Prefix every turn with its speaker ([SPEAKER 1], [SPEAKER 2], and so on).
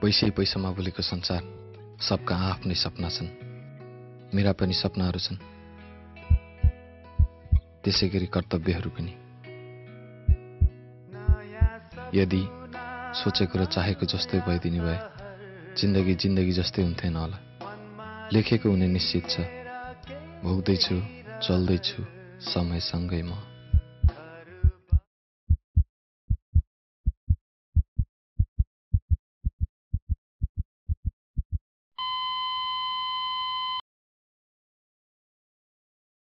[SPEAKER 1] पैसै पैसामा बोलेको संसार सबका आफ्नै सपना छन्। मेरा पनि सपनाहरू छन्। त्यसै गरी कर्तव्यहरू पनि। यदि सोचेको र चाहेको जस्तै भइदिने भए जिन्दगी जिन्दगी जस्तै हुन्थेन होला। लेखेको हुने निश्चित छ। भोग्दैछु चल्दैछु समयसँगै म।